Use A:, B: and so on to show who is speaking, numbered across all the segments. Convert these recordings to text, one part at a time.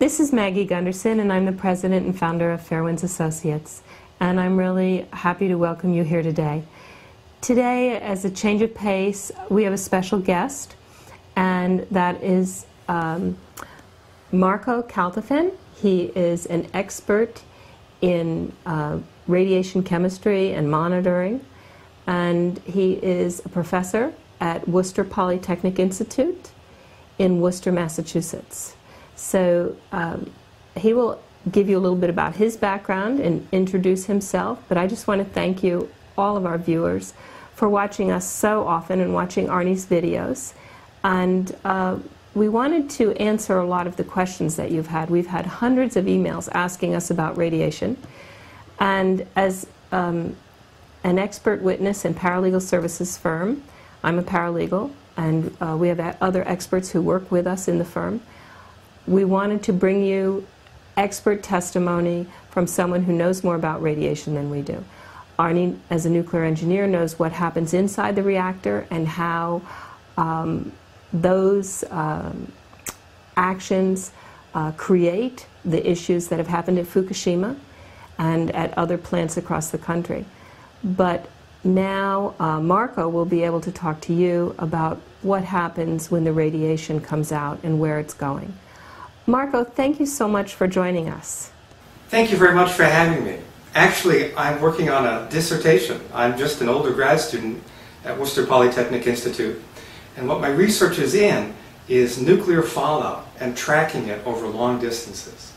A: This is Maggie Gundersen, and I'm the president and founder of Fairewinds Associates. And I'm really happy to welcome you here today. Today, as a change of pace, we have a special guest, and that is um, Marco Kaltofen. He is an expert in uh, radiation chemistry and monitoring, and he is a professor at Worcester Polytechnic Institute in Worcester, Massachusetts. So um, he will give you a little bit about his background and introduce himself, but I just want to thank you, all of our viewers, for watching us so often and watching Arnie's videos. And uh, we wanted to answer a lot of the questions that you've had. We've had hundreds of emails asking us about radiation. And as um, an expert witness in paralegal services firm, I'm a paralegal, and uh, we have other experts who work with us in the firm. We wanted to bring you expert testimony from someone who knows more about radiation than we do. Arnie, as a nuclear engineer, knows what happens inside the reactor and how um, those um, actions uh, create the issues that have happened at Fukushima and at other plants across the country. But now uh, Marco will be able to talk to you about what happens when the radiation comes out and where it's going. Marco, thank you so much for joining us.
B: Thank you very much for having me. Actually, I'm working on a dissertation. I'm just an older grad student at Worcester Polytechnic Institute. And what my research is in is nuclear fallout and tracking it over long distances.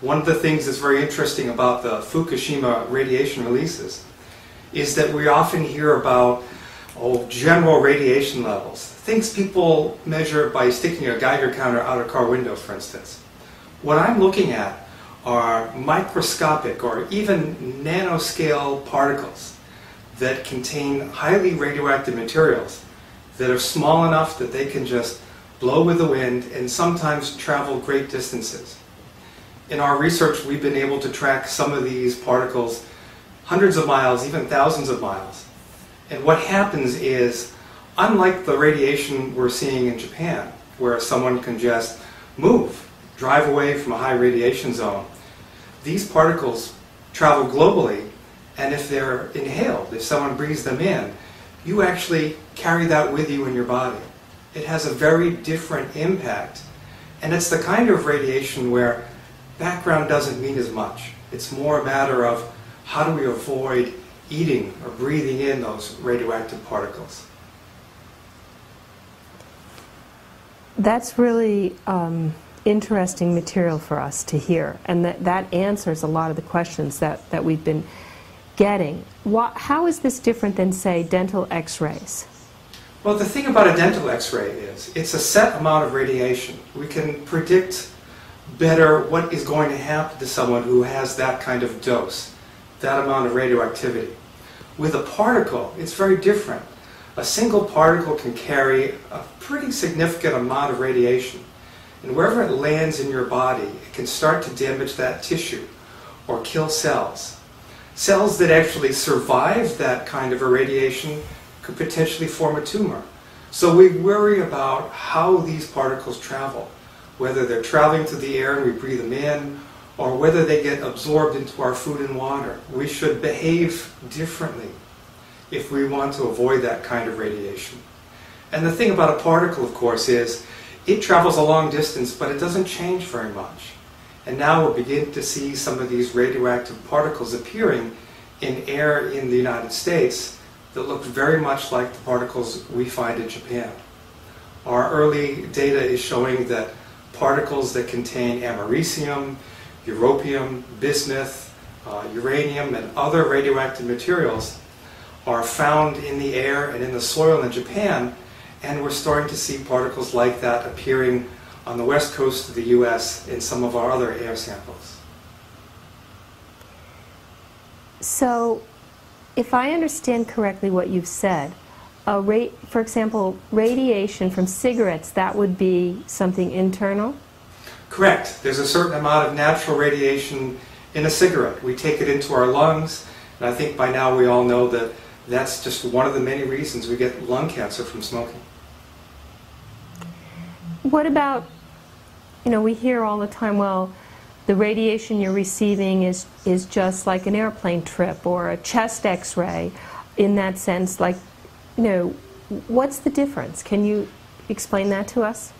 B: One of the things that's very interesting about the Fukushima radiation releases is that we often hear about oh, general radiation levels, things people measure by sticking a Geiger counter out a car window, for instance. What I'm looking at are microscopic or even nanoscale particles that contain highly radioactive materials that are small enough that they can just blow with the wind and sometimes travel great distances. In our research, we've been able to track some of these particles hundreds of miles, even thousands of miles. And what happens is, unlike the radiation we're seeing in Japan, where someone can just move, drive away from a high radiation zone, these particles travel globally, and if they're inhaled, if someone breathes them in, you actually carry that with you in your body. It has a very different impact. And it's the kind of radiation where background doesn't mean as much. It's more a matter of how do we avoid eating or breathing in those radioactive particles?
A: That's really um, interesting material for us to hear, and that, that answers a lot of the questions that, that we've been getting. What, how is this different than, say, dental x rays?
B: Well, the thing about a dental x ray is it's a set amount of radiation. We can predict better what is going to happen to someone who has that kind of dose, that amount of radioactivity. With a particle, it's very different. A single particle can carry a pretty significant amount of radiation. And wherever it lands in your body, it can start to damage that tissue or kill cells. Cells that actually survive that kind of irradiation could potentially form a tumor. So we worry about how these particles travel, whether they're traveling through the air and we breathe them in, or whether they get absorbed into our food and water. We should behave differently if we want to avoid that kind of radiation. And the thing about a particle, of course, is it travels a long distance, but it doesn't change very much. And now we're beginning to see some of these radioactive particles appearing in air in the United States that look very much like the particles we find in Japan. Our early data is showing that particles that contain americium, europium, bismuth, uh, uranium, and other radioactive materials are found in the air and in the soil in Japan, and we're starting to see particles like that appearing on the west coast of the US in some of our other air samples.
A: So, if I understand correctly what you've said, for example, radiation from cigarettes, that would be something internal?
B: Correct. There's a certain amount of natural radiation in a cigarette. We take it into our lungs, and I think by now we all know that that's just one of the many reasons we get lung cancer from smoking.
A: What about you know, we hear all the time, well, the radiation you're receiving is, is just like an airplane trip or a chest x ray in that sense. Like, you know, what's the difference? Can you explain that to us?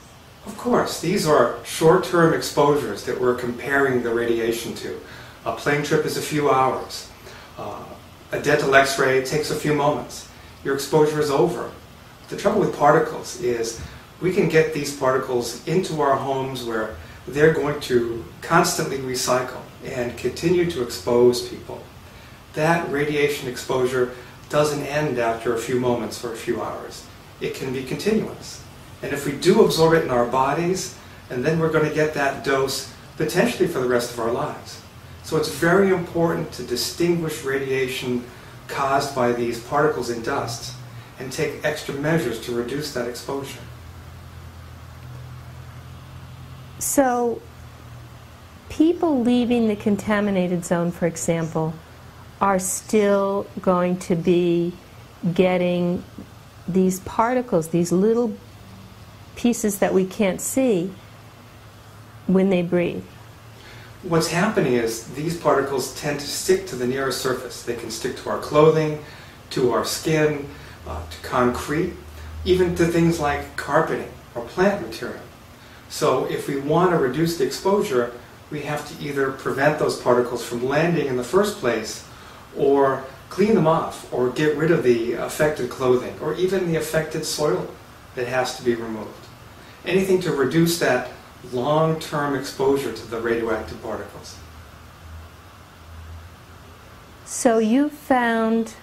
B: Of course, these are short-term exposures that we're comparing the radiation to. A plane trip is a few hours. Uh, a dental x-ray takes a few moments. Your exposure is over. The trouble with particles is we can get these particles into our homes where they're going to constantly recycle and continue to expose people. That radiation exposure doesn't end after a few moments or a few hours. It can be continuous. And if we do absorb it in our bodies, and then we're going to get that dose potentially for the rest of our lives. So it's very important to distinguish radiation caused by these particles in dust and take extra measures to reduce that exposure.
A: So, people leaving the contaminated zone, for example, are still going to be getting these particles, these little pieces that we can't see when they breathe.
B: What's happening is these particles tend to stick to the nearest surface. They can stick to our clothing, to our skin, uh, to concrete, even to things like carpeting or plant material. So if we want to reduce the exposure, we have to either prevent those particles from landing in the first place or clean them off or get rid of the affected clothing or even the affected soil that has to be removed. Anything to reduce that long-term exposure to the radioactive particles.
A: So you found,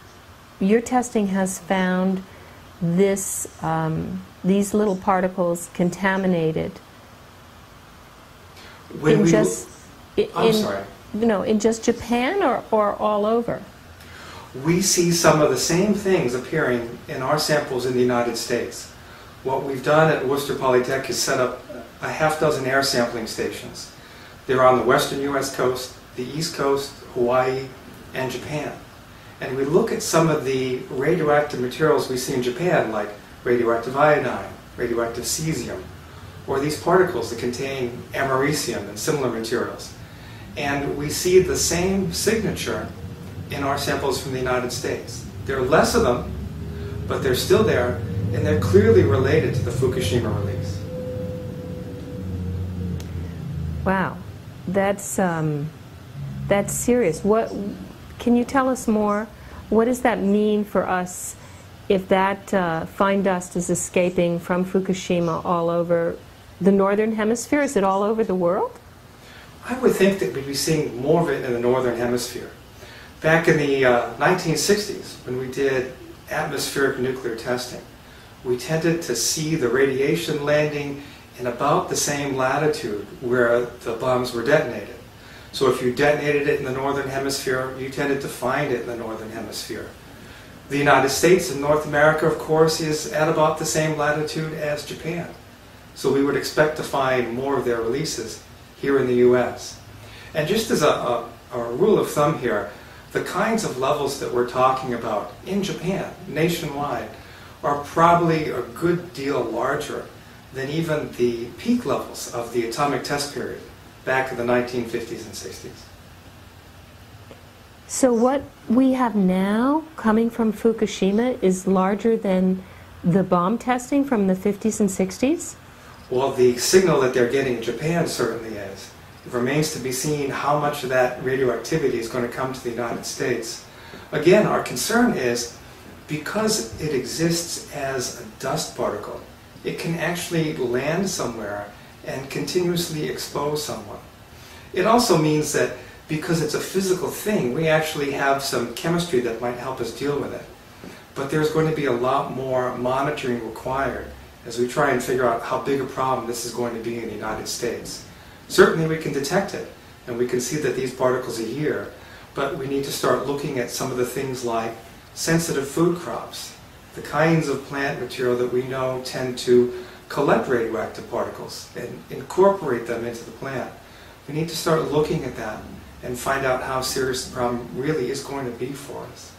A: your testing has found this, um, these little particles contaminated
B: When
A: in
B: we
A: just,
B: I'm sorry.
A: you know, in just Japan or, or all over?
B: we see some of the same things appearing in our samples in the United States. What we've done at Worcester Polytech is set up a half dozen air sampling stations. They're on the western U.S. coast, the east coast, Hawaii, and Japan. And we look at some of the radioactive materials we see in Japan, like radioactive iodine, radioactive cesium, or these particles that contain americium and similar materials. And we see the same signature in our samples from the United States. There are less of them, but they're still there, and they're clearly related to the Fukushima release.
A: Wow, that's um, that's serious. What can you tell us more? What does that mean for us if that uh, fine dust is escaping from Fukushima all over the northern hemisphere? Is it all over the world?
B: I would think that we'd be seeing more of it in the northern hemisphere. Back in the uh, 1960s, when we did atmospheric nuclear testing, we tended to see the radiation landing in about the same latitude where the bombs were detonated. So if you detonated it in the northern hemisphere, you tended to find it in the northern hemisphere. The United States and North America, of course, is at about the same latitude as Japan. So we would expect to find more of their releases here in the US. And just as a, a, a rule of thumb here, the kinds of levels that we're talking about in Japan, nationwide, are probably a good deal larger than even the peak levels of the atomic test period back in the 1950s and 60s.
A: So what we have now coming from Fukushima is larger than the bomb testing from the 50s and 60s?
B: Well, the signal that they're getting in Japan certainly is. It remains to be seen how much of that radioactivity is going to come to the United States. Again, our concern is because it exists as a dust particle, it can actually land somewhere and continuously expose someone. It also means that because it's a physical thing, we actually have some chemistry that might help us deal with it. But there's going to be a lot more monitoring required as we try and figure out how big a problem this is going to be in the United States. Certainly we can detect it, and we can see that these particles are here, but we need to start looking at some of the things like sensitive food crops, the kinds of plant material that we know tend to collect radioactive particles and incorporate them into the plant. We need to start looking at that and find out how serious the problem really is going to be for us.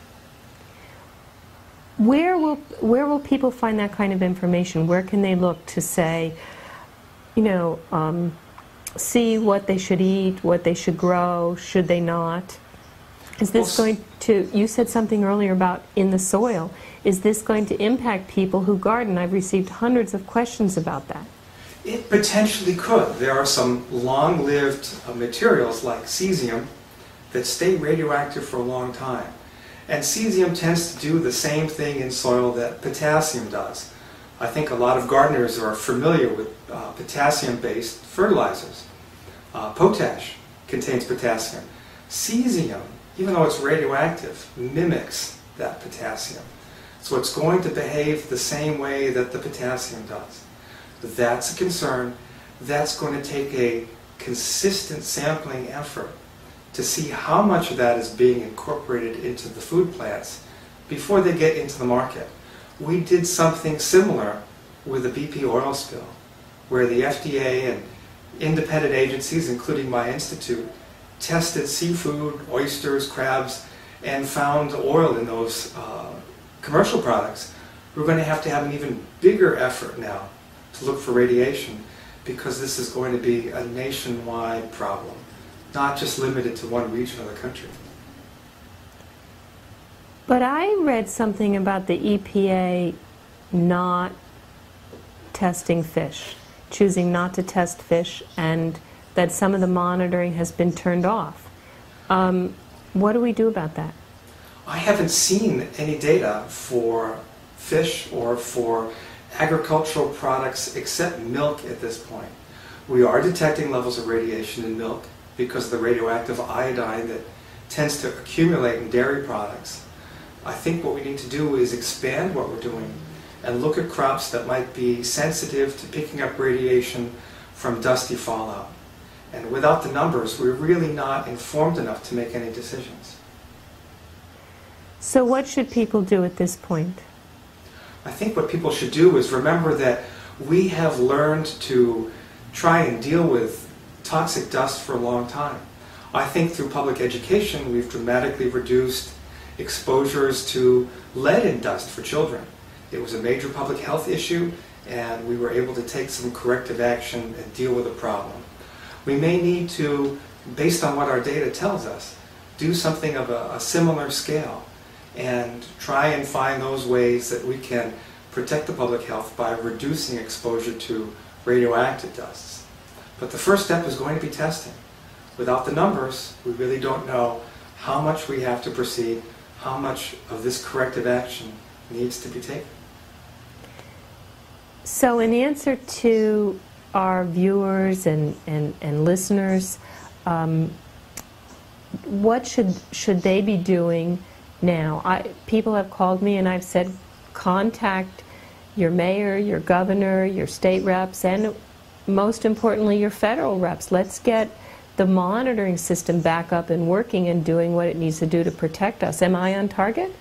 A: Where will where will people find that kind of information? Where can they look to say, you know, um, see what they should eat, what they should grow, should they not? Is this
B: Well,
A: going to, you said something earlier about in the soil. Is this going to impact people who garden? I've received hundreds of questions about that.
B: It potentially could. There are some long-lived uh, materials like cesium that stay radioactive for a long time. And cesium tends to do the same thing in soil that potassium does. I think a lot of gardeners are familiar with uh, potassium-based fertilizers. Uh, potash contains potassium. Cesium, even though it's radioactive, mimics that potassium. So it's going to behave the same way that the potassium does. That's a concern. That's going to take a consistent sampling effort to see how much of that is being incorporated into the food plants before they get into the market. We did something similar with the BP oil spill, where the FDA and independent agencies, including my institute, tested seafood, oysters, crabs, and found oil in those uh, commercial products. We're going to have to have an even bigger effort now to look for radiation because this is going to be a nationwide problem, not just limited to one region of the country.
A: But I read something about the EPA not testing fish, choosing not to test fish, and that some of the monitoring has been turned off. Um, what do we do about that?
B: I haven't seen any data for fish or for agricultural products except milk at this point. We are detecting levels of radiation in milk because of the radioactive iodine that tends to accumulate in dairy products. I think what we need to do is expand what we're doing and look at crops that might be sensitive to picking up radiation from dusty fallout. And without the numbers, we're really not informed enough to make any decisions.
A: So, what should people do at this point?
B: I think what people should do is remember that we have learned to try and deal with toxic dust for a long time. I think through public education, we've dramatically reduced exposures to lead in dust for children. It was a major public health issue, and we were able to take some corrective action and deal with the problem. We may need to, based on what our data tells us, do something of a, a similar scale and try and find those ways that we can protect the public health by reducing exposure to radioactive dusts. But the first step is going to be testing. Without the numbers, we really don't know how much we have to proceed, how much of this corrective action needs to be taken.
A: So, in answer to our viewers and, and, and listeners, um, what should, should they be doing now? I, people have called me and I've said, contact your mayor, your governor, your state reps, and most importantly, your federal reps. Let's get the monitoring system back up and working and doing what it needs to do to protect us. Am I on target?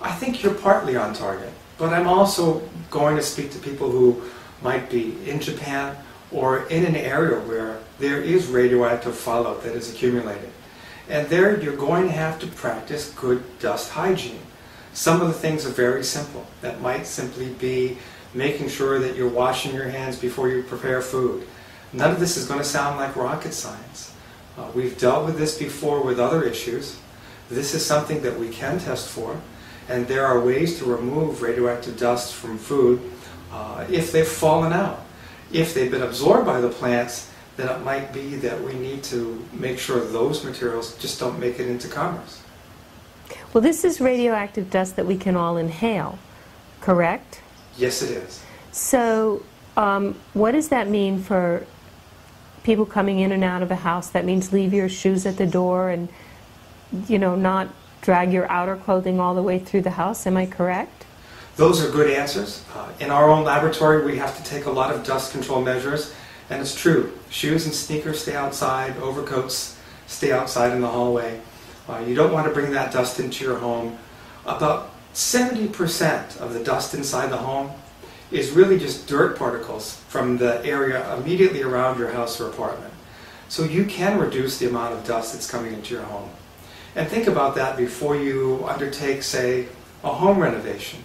B: I think you're partly on target, but I'm also going to speak to people who might be in Japan or in an area where there is radioactive fallout that is accumulated. And there you're going to have to practice good dust hygiene. Some of the things are very simple. That might simply be making sure that you're washing your hands before you prepare food. None of this is going to sound like rocket science. Uh, we've dealt with this before with other issues. This is something that we can test for, and there are ways to remove radioactive dust from food uh, if they've fallen out. If they've been absorbed by the plants, then it might be that we need to make sure those materials just don't make it into commerce.
A: Well, this is radioactive dust that we can all inhale, correct?
B: Yes, it is.
A: So, um, what does that mean for people coming in and out of a house? That means leave your shoes at the door and, you know, not drag your outer clothing all the way through the house. Am I correct?
B: Those are good answers. Uh, in our own laboratory, we have to take a lot of dust control measures, and it's true. Shoes and sneakers stay outside, overcoats stay outside in the hallway. Uh, you don't want to bring that dust into your home. About 70% of the dust inside the home is really just dirt particles from the area immediately around your house or apartment. So you can reduce the amount of dust that's coming into your home. And think about that before you undertake, say, a home renovation.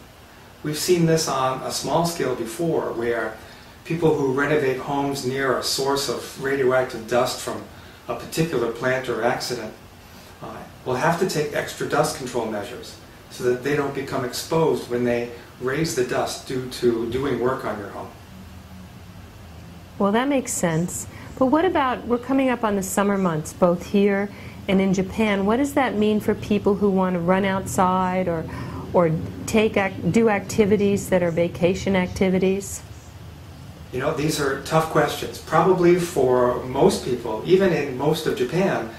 B: We've seen this on a small scale before where people who renovate homes near a source of radioactive dust from a particular plant or accident uh, will have to take extra dust control measures so that they don't become exposed when they raise the dust due to doing work on your home.
A: Well, that makes sense. But what about, we're coming up on the summer months, both here and in Japan. What does that mean for people who want to run outside or, or take, do activities that are vacation activities?
B: You know, these are tough questions. Probably for most people, even in most of Japan,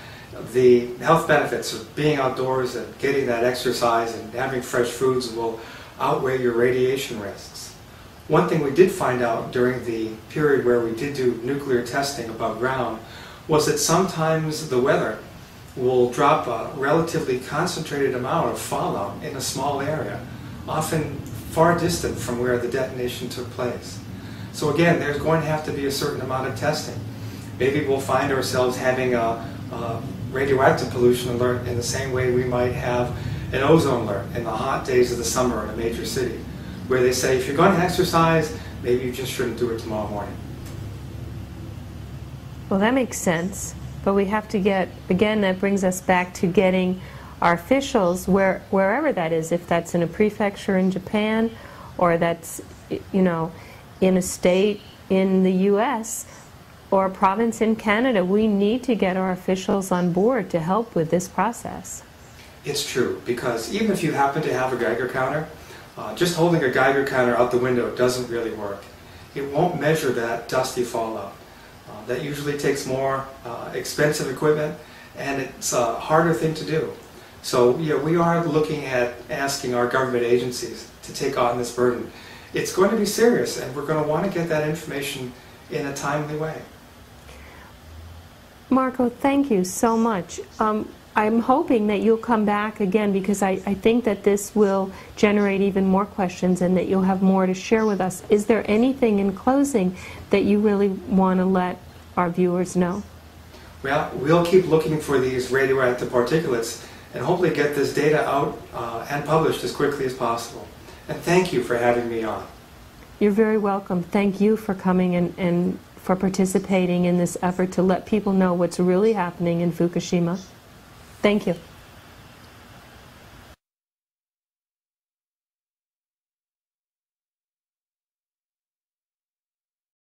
B: the health benefits of being outdoors and getting that exercise and having fresh foods will outweigh your radiation risks. One thing we did find out during the period where we did do nuclear testing above ground was that sometimes the weather will drop a relatively concentrated amount of fallout in a small area, often far distant from where the detonation took place. So again, there's going to have to be a certain amount of testing. Maybe we'll find ourselves having a, a radioactive pollution alert in the same way we might have an ozone alert in the hot days of the summer in a major city, where they say if you're going to exercise, maybe you just shouldn't do it tomorrow morning.
A: Well, that makes sense. But we have to get, again, that brings us back to getting our officials, where, wherever that is, if that's in a prefecture in Japan or that's, you know, in a state in the U.S. or a province in Canada, we need to get our officials on board to help with this process.
B: It's true, because even if you happen to have a Geiger counter, uh, just holding a Geiger counter out the window doesn't really work. It won't measure that dusty fallout. That usually takes more uh, expensive equipment, and it's a harder thing to do. So yeah, we are looking at asking our government agencies to take on this burden. It's going to be serious, and we're going to want to get that information in a timely way.
A: Marco, thank you so much. Um, I'm hoping that you'll come back again because I, I think that this will generate even more questions and that you'll have more to share with us. Is there anything in closing that you really want to let our viewers know?
B: Well, we'll keep looking for these radioactive particulates and hopefully get this data out uh, and published as quickly as possible. And thank you for having me on.
A: You're very welcome. Thank you for coming and, and for participating in this effort to let people know what's really happening in Fukushima. Thank you.